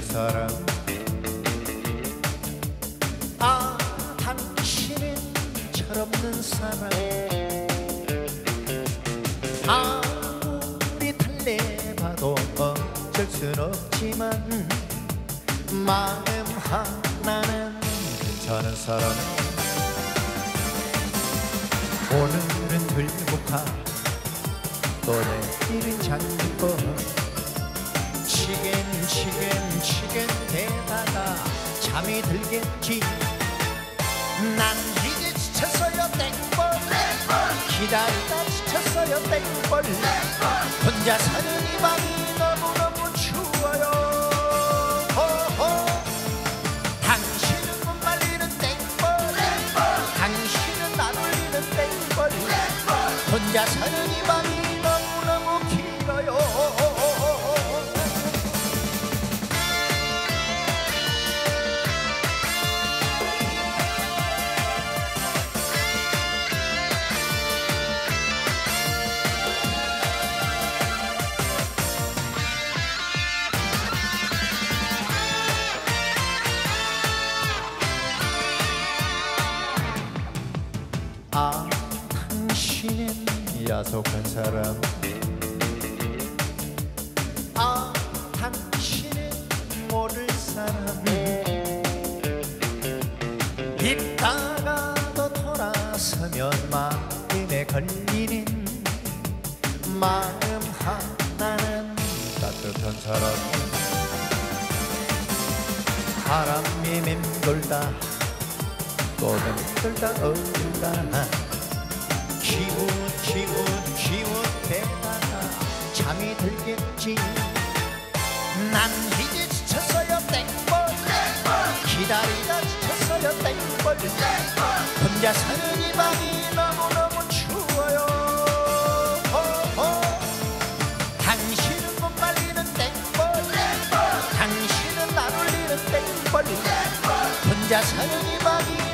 사람. 아 당신은 철없는 사람. 아무리 달래봐도 어쩔 순 없지만 마음 하나는 괜찮은 사람. 오늘은 들고가. 또 내일은 치겐 치겐 대다가 잠이 들겠지? 난 이제 지쳤어요 땡벌. 기다리다 지쳤어요 땡벌. 혼자 사는 이 밤이 너무너무 추워요. 호호. 당신은 못 말리는 땡벌. 당신은 안 올리는 땡벌. 혼자 사는 이밤 야속한 사람. 아 당신은 모를 사람 있다가도 돌아서면 마음에 걸리는 마음 하나는 따뜻한 사람. 바람이 맴돌다 또 맴돌다 어디가 기운 기운 기운대다가 잠이 들겠지. 난 이제 지쳤어요 땡벌 기다리다 지쳤어요 땡벌 혼자 사는 이 밤이 너무너무 추워요. 호호. 당신은 못 말리는 땡벌 당신은 안 울리는 땡벌 혼자 사는 이 밤이